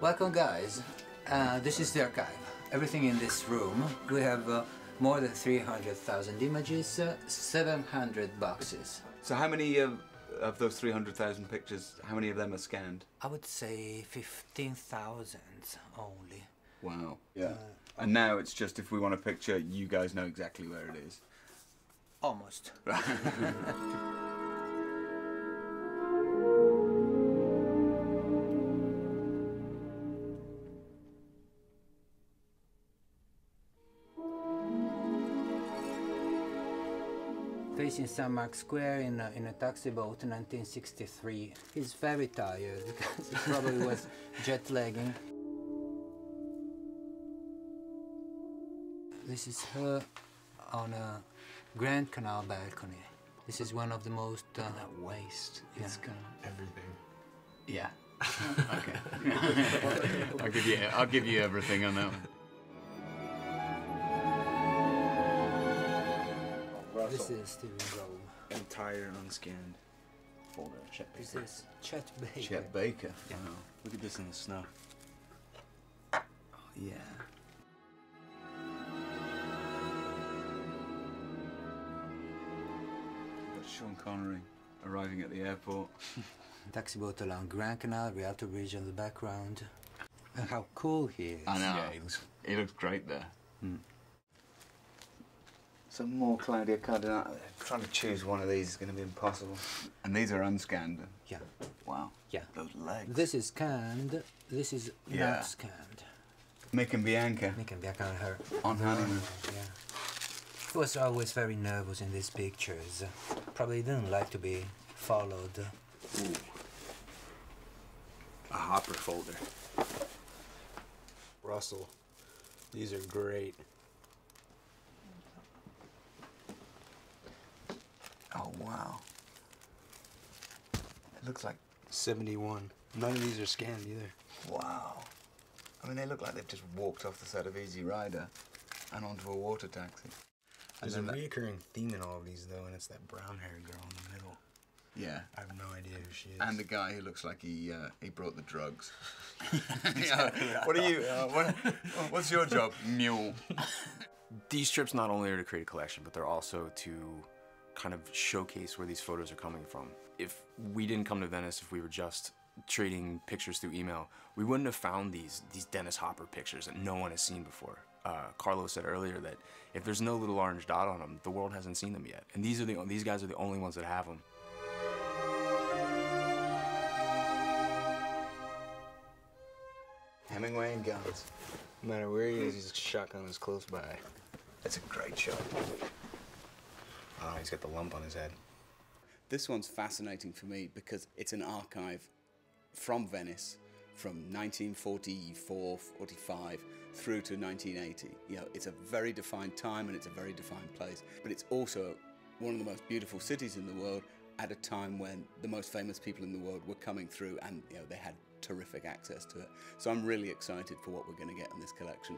Welcome guys, uh, this is the archive. Everything in this room, we have uh, more than 300,000 images, uh, 700 boxes. So how many of, of those 300,000 pictures, how many of them are scanned? I would say 15,000 only. Wow. Yeah. and now it's just if we want a picture, you guys know exactly where it is. Almost. Facing St. Mark's Square in a, in a taxi boat in 1963. He's very tired because he probably was jet lagging. This is her on a Grand Canal balcony. This is one of the most uh, That waist, it's Yeah. got everything. Yeah. okay. I'll give you I'll give you everything on that one. This is Steven Grove. Entire unscanned folder. Chet This is Chet Baker. Chet Baker. Wow. Look at this in the snow. Oh, yeah. Got Sean Connery arriving at the airport. Taxi boat along Grand Canal, Rialto Bridge in the background. And how cool he is. I know. Yeah, he looks- he looks great there. Hmm. Some more Claudia Cardinale. Trying to choose one of these is going to be impossible. And these are unscanned. Yeah, Wow. yeah. Those legs. This is scanned, this is Yeah. not scanned. Mick and Bianca Nick and Bianca on her. on honeymoon. Yeah. Was always very nervous in these pictures. Probably didn't like to be followed. Ooh. A hopper folder. Russell. These are great. Oh wow. It looks like 71. None of these are scanned either. wow. I mean, they look like they've just walked off the set of Easy Rider and onto a water taxi. There's a then that- reoccurring theme in all of these though, and it's that brown haired girl in the middle. Yeah. I have no idea who she is. And the guy who looks like he uh, he brought the drugs. Yeah. What are you? Uh, what, what's your job? Mule. These trips not only are to create a collection, but they're also to kind of showcase where these photos are coming from. If we didn't come to Venice, if we were just trading pictures through email, we wouldn't have found these these Dennis Hopper pictures that no one has seen before. Uh, Carlos said earlier that if there's no little orange dot on them, the world hasn't seen them yet. And these are the these guys are the only ones that have them. Hemingway and guns. no matter where he is, his shotgun is close by. That's a great shot. Oh, he's got the lump on his head. This one's fascinating for me because it's an archive from Venice from 1944, 45 through to 1980. You know, it's a very defined time and it's a very defined place, but it's also one of the most beautiful cities in the world at a time when the most famous people in the world were coming through and you know they had terrific access to it. So I'm really excited for what we're going to get in this collection.